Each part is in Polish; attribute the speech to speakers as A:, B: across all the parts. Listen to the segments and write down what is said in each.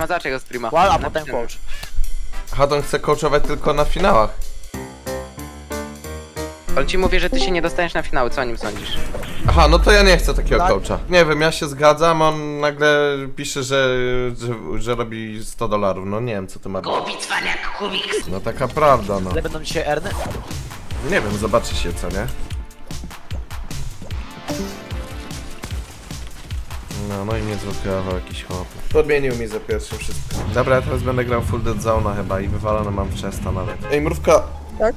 A: Kazama, zobacz jego streama.
B: Wall, a potem coach.
C: Hadon chce coachować tylko na finałach.
A: On ci mówi, że ty się nie dostaniesz na finały, co o nim sądzisz?
C: Aha, no to ja nie chcę takiego
B: Tak.
C: coacha. Nie wiem, ja się zgadzam, on nagle pisze, że, że, że robi 100 dolarów. No nie wiem, co to ma być. No taka prawda, no.
B: Ile będą dzisiaj erny?
C: Nie wiem, zobaczy się, co nie? No, no i nie złapiawał jakiś chłop. Podmienił mi za pierwsze wszystko. Dobra, ja teraz będę grał Full Dead Zone chyba i wywalone mam wczesta nawet. Ej, Mrówka!
D: Tak?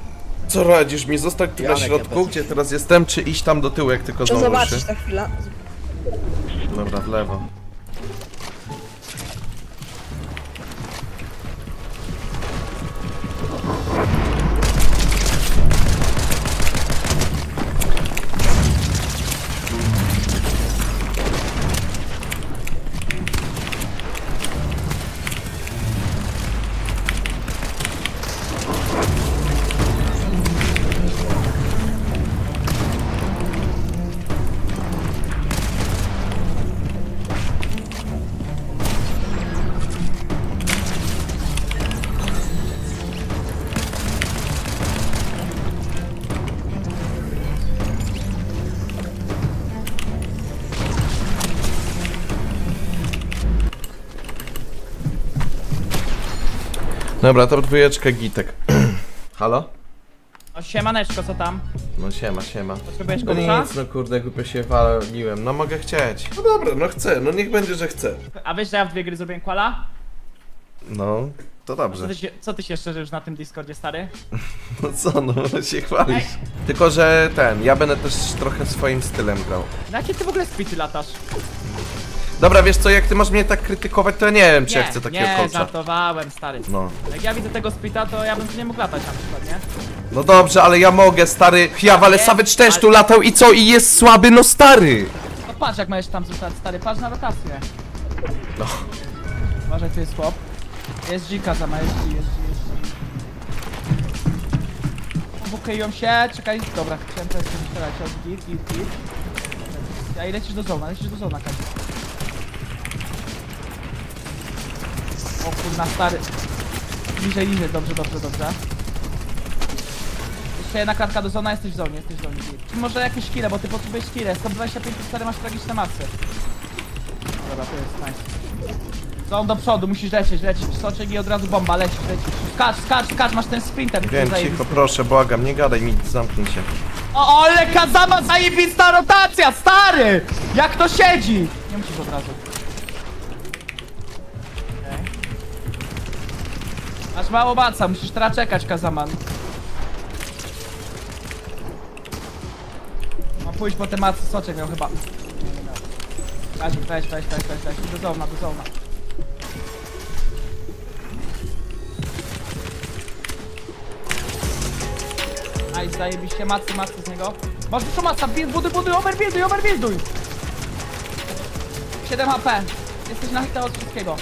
C: Co radzisz mi? Zostań tu na
B: Janek,
C: środku,
B: ja
C: gdzie teraz jestem, czy iść tam do tyłu, jak tylko
D: To
C: znowu ruszy?
D: zobaczysz na chwilę.
C: Dobra, w lewo. Dobra, to dwójeczka gitek. Halo?
E: No siemaneczko, co tam?
C: No siema, siema.
E: Potrzebujesz
C: No nic, no kurde, głupio się waliłem. No mogę chcieć. No dobra, no chcę, no niech będzie, że chcę.
E: A wiesz, że ja w dwie gry zrobiłem kwala?
C: No, to
E: Co
C: dobrze.
E: ty, się, co ty się szczerze już na tym Discordzie, stary?
C: No co, no się chwalisz. Tylko, że ten, ja będę też trochę swoim stylem grał.
E: Na jakie ty w ogóle spity latasz?
C: Dobra, wiesz co, jak ty masz mnie tak krytykować, to ja nie wiem, czy ja chcę takiego
E: nie,
C: coacha.
E: żartowałem, stary.
C: No.
E: Jak ja widzę tego spita, to ja bym tu nie mógł latać na przykład, nie?
C: No dobrze, ale ja mogę, stary. Ja, ale
E: Nie,
C: Savage też
E: ale-
C: tu latał i co? I jest słaby, no stary!
E: No patrz jak możesz tam zostać, stary, patrz na rotację.
C: No.
E: Uważaj, tu jest chłop. Jest G za ma, jest G, jest G, jest się, czekaj, dobra, chciałem teraz coś strzelać, od git, git, git. Ja i lecisz do zona, lecisz do zona, Kazi. O kurna, stary. Bliżej, bliżej, dobrze, dobrze, dobrze. Jeszcze jedna kartka do zona, jesteś w zonie, jesteś w zonie. Czy może jakieś kile, bo ty potrzebujesz kile, 125 stary masz tragiczne masy. Dobra, to jest nice. Zon do przodu, musisz lecieć, lecieć, soczek i od razu bomba, lecisz, lecisz. Skacz, skacz, skacz, masz ten sprinter.
C: Wiem, cicho,
E: zajebisty.
C: proszę, błagam, nie gadaj mi, zamknij się.
E: O, ale Kazama zajebista rotacja, stary! Jak to siedzi? Nie musisz od razu. Masz mało baca, musisz teraz czekać, Kazaman. Ma pójść po te macy, soczek miał chyba. Kazik, weź, weź, weź, weź, weź, do zona, do zona. Nice, zajebiście, macy, macy z niego. Masz dużo maca, buduj, buduj, overbuilduj, overbuilduj! 7 HP. Jesteś na hita od wszystkiego.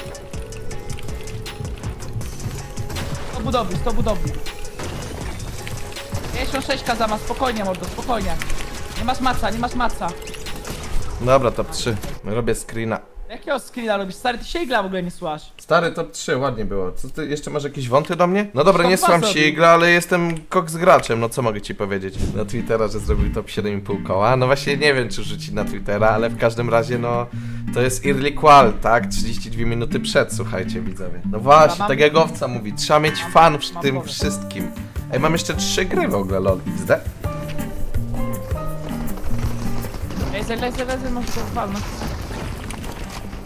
E: 100 budowli, 100 budowli. 56 kazama, spokojnie mordo, spokojnie. Nie masz maca, nie masz maca.
C: Dobra, top 3. Robię screena.
E: Jakiego screena robisz? Stary, ty się igla w ogóle nie słuchasz.
C: Stary, top 3, ładnie było. Co ty, jeszcze masz jakieś wąty do mnie? No dobra,
E: Top
C: nie
E: dwa
C: słucham
E: zrobił.
C: się igla, ale jestem koks graczem, no co mogę ci powiedzieć? Na Twittera, że zrobił top 7,5 koła. No właśnie nie wiem, czy rzucić na Twittera, ale w każdym razie, no... To jest early qual, tak? 32 minuty przed, słuchajcie widzowie. No właśnie, tak jak owca mówi, trzeba mieć fan w tym wszystkim. Ej, mam jeszcze trzy gry w ogóle, lol. XD?
E: Laser, laser, laser, może to walnąć.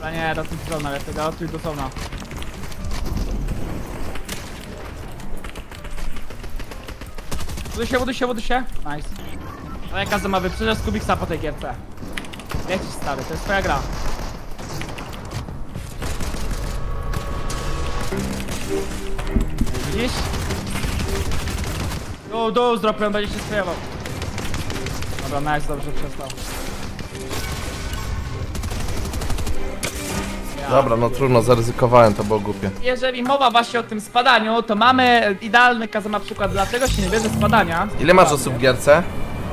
E: A nie, zona, ale tego odtuj do zona. Buduj się, buduj się, buduj się. Nice. Ale jaka ma wyprzedzę z Kubiksa po tej gierce. Lecisz stary, to jest twoja gra. Widzisz? Do, do, zdropią, będzie się sprzejawał. Dobra, nice, dobrze przestał. Ja.
C: Dobra, no trudno, zaryzykowałem, to było głupie.
E: Jeżeli mowa właśnie o tym spadaniu, to mamy idealny kazama przykład, dlaczego się nie bierze spadania.
C: Ile masz osób w gierce?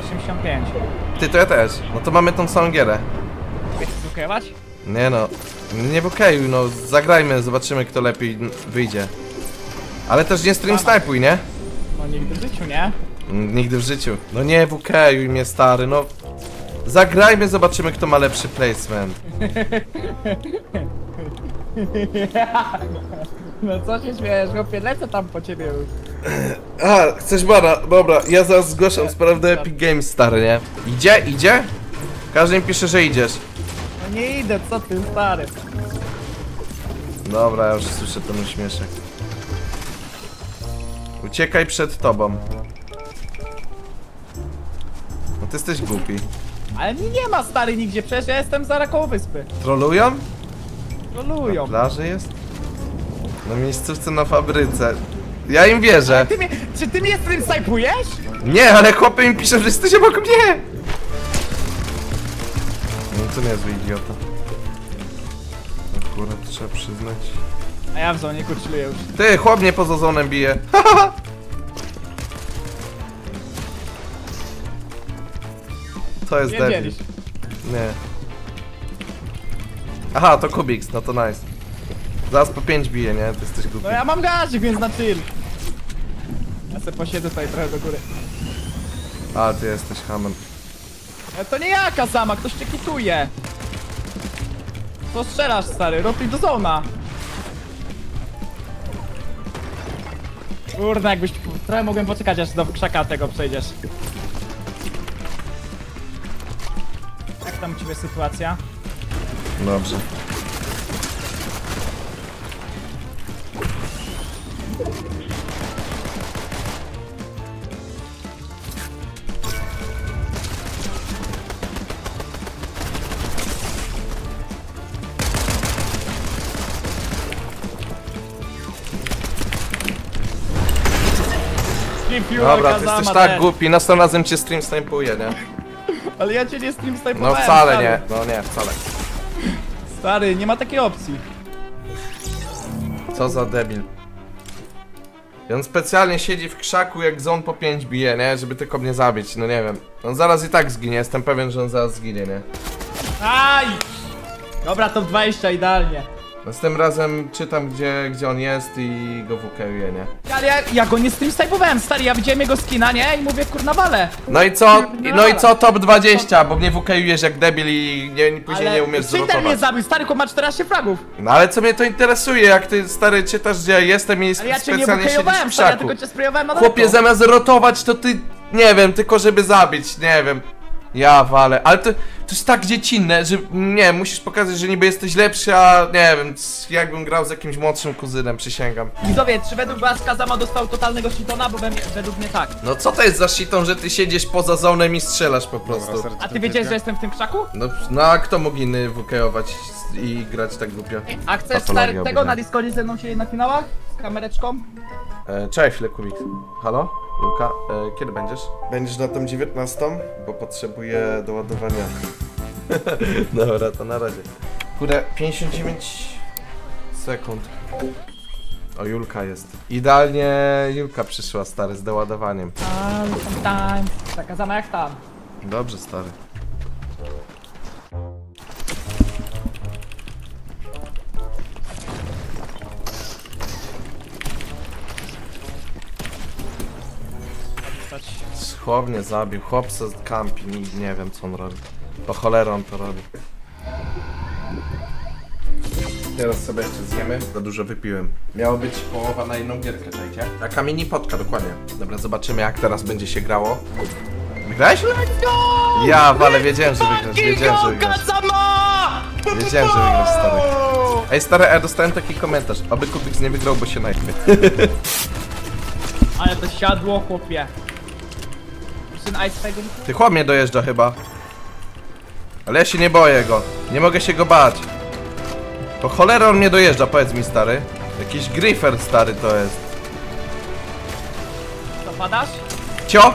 E: 85.
C: Ty, to ja też. No to mamy tą samą gierę.
E: Wiecie zblokować?
C: Nie no, Nie w okeju, no zagrajmy, zobaczymy kto lepiej wyjdzie. Ale też nie stream snajpuj, nie?
E: No nigdy w życiu, nie?
C: Nigdy w życiu. No nie w okeju mnie stary, no. Zagrajmy, zobaczymy kto ma lepszy placement.
E: No co się śmiejesz, chłopie, lecę tam po ciebie już.
C: A, chcesz bara? Dobra, ja zaraz zgłaszam sprawę do Epic Games stary, nie? Idzie? Idzie? Każdy mi pisze, że idziesz.
E: Nie idę, co ty, stary.
C: Dobra, ja już słyszę ten uśmieszek. Uciekaj przed tobą. No ty jesteś głupi.
E: Ale mnie nie ma, stary, nigdzie, przecież ja jestem za koło wyspy.
C: Trolują?
E: Trolują.
C: Na plaży jest? Na miejscówce na fabryce. Ja im wierzę.
E: Ty mnie, czy ty mnie z tym snajpujesz?
C: Nie, ale chłopy mi piszą, że jesteś obok mnie! To niezły idiota. Akurat trzeba przyznać.
E: A ja w zonie kurczluję już.
C: Ty, chłop mnie poza zonem bije. To jest debil. Nie. Aha, to Kubiks, no to nice. Zaraz po 5 bije, nie? Ty jesteś głupi.
E: No ja mam gazik, więc na chill. Ja se posiedzę tutaj trochę do góry.
C: A, ty jesteś hamem.
E: To nie jaka sama, ktoś cię kituje. Co strzelasz, stary? Rotuj do zona. Kurde, jakbyś... Trochę mogłem poczekać, aż do krzaka tego przejdziesz. Jak tam u ciebie sytuacja?
C: Dobrze. Dobra, ty jesteś tak głupi, następnym razem cię stream snajpuje, nie?
E: Ale ja cię nie stream
C: No
E: snajpowałem,
C: wcale
E: stary.
C: nie, no nie, wcale.
E: Stary, nie ma takiej opcji.
C: Co za debil. I on specjalnie siedzi w krzaku jak zon po 5 bije, nie? Żeby tylko mnie zabić, no nie wiem. On zaraz i tak zginie, jestem pewien, że on zaraz zginie, nie?
E: Aj! Dobra, top 20, idealnie.
C: Następnym razem czytam gdzie, gdzie on jest i go wukejuję, nie?
E: Ale ja, ja go nie stream snajpowałem, stary, ja widziałem jego skina, nie? I mówię, kurna, wale.
C: No i co? No i co top 20, bo mnie wukejujesz jak debil i nie, później nie umiesz
E: Cheater mnie zabił, stary, chłop ma 14 fragów.
C: No ale co mnie to interesuje, jak ty stary czytasz gdzie ja jestem i
E: Ale ja cię nie
C: specjalnie siedzisz w
E: stary, ja tylko cię sprayowałem na
C: Chłopie, zamiast rotować, to ty, nie wiem, tylko żeby zabić, nie wiem. Ja walę, ale to, to jest tak dziecinne, że nie, musisz pokazać, że niby jesteś lepszy, a nie wiem, jakbym grał z jakimś młodszym kuzynem, przysięgam.
E: Widzowie, czy według was Kazama dostał totalnego shitona? Bo we mnie, według mnie tak.
C: No co to jest za shitą, że ty siedzisz poza zonem i strzelasz po prostu?
E: A ty wiedziałeś, że jestem w tym krzaku?
C: No, no a kto mógł inny wukejować i grać tak głupio?
E: A chcesz
C: Patologia
E: stary, tego na Discordzie ze mną siedzieć na finałach? Z kamereczką?
C: E, cześć, Lekubik. Halo? Luka, e, kiedy będziesz? Będziesz na tą 19, bo potrzebuję doładowania. Dobra, to na razie. Kurde, 59 sekund. O, Julka jest. Idealnie Julka przyszła, stary, z doładowaniem.
E: Ale sometimes. Ta Kazama jak tam?
C: Dobrze, stary. Chłop mnie zabił, chłop se kampi, nie, nie wiem co on robi. Po cholerę on to robi. Teraz sobie jeszcze zjemy. Za dużo wypiłem. Miało być połowa na jedną gierkę, czajcie? Taka mini potka, dokładnie. Dobra, zobaczymy jak teraz będzie się grało. Wygrałeś?
E: Let's go!
C: Ja, ale wiedziałem, że wygrasz, wiedziałem, że wygrasz. Wiedziałem, że wygrasz, stary. Ej, stary, ja dostałem taki komentarz. Aby Kubiks nie wygrał, bo się najpie.
E: Ale to siadło, chłopie. Syn Ice Fagel?
C: Ty chłop mnie dojeżdża chyba. Ale ja się nie boję go. Nie mogę się go bać. To cholera on mnie dojeżdża, powiedz mi stary. Jakiś Griffer stary to jest.
E: Co, padasz?
C: Cio!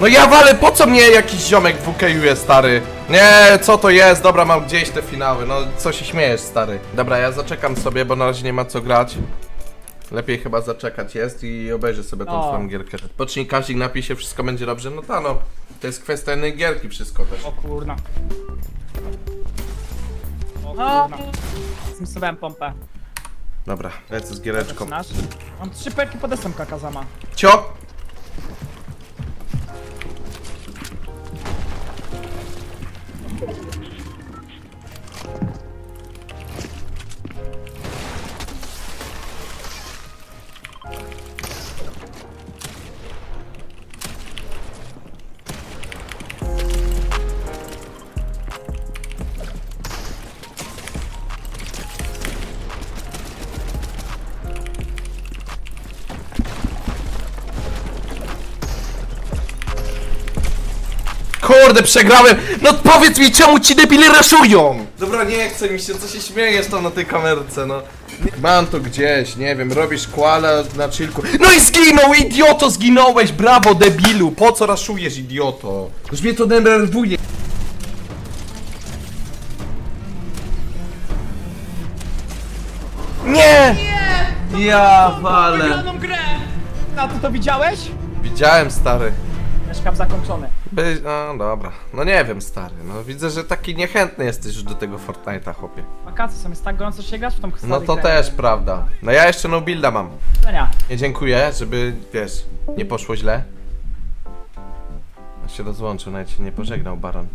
C: No ja walę, po co mnie jakiś ziomek WKU stary? Nie, co to jest? Dobra, mam gdzieś te finały, no co się śmiejesz stary? Dobra, ja zaczekam sobie, bo na razie nie ma co grać. Lepiej chyba zaczekać jest i obejrzę sobie tą
E: O.
C: swoją gierkę. Pocznij Kazik, napij się, wszystko będzie dobrze, no ta no. To jest kwestia jednej gierki wszystko też.
E: O kurna. O kurna. Zmisowałem pompę.
C: Dobra, lecę z giereczką.
E: Mam trzy perki pod SMK Kazama.
C: Cio! Kurde, przegrałem! No powiedz mi, czemu ci debile raszują? Dobra, nie chcę mi się, co się śmiejesz tam na tej kamerce, no. Mam to gdzieś, nie wiem, robisz koala na chillku. No i zginął, idioto, zginąłeś, brawo, debilu, po co raszujesz, idioto? Już mnie to denerwuje. Nie! Ja walę.
E: Wygraną grę! A ty to widziałeś?
C: Widziałem, stary.
E: Mieszkam zakończony.
C: By... No dobra, no nie wiem stary, no widzę, że taki niechętny jesteś już do tego Fortnite'a, chłopie.
E: Wakacje są, jest tak gorąco że się grasz w tą
C: No to
E: grę.
C: też prawda. No ja jeszcze no builda mam.
E: Widzenia.
C: Nie dziękuję, żeby, wiesz, nie poszło źle. On się rozłączył, nawet się nie pożegnał, Baron.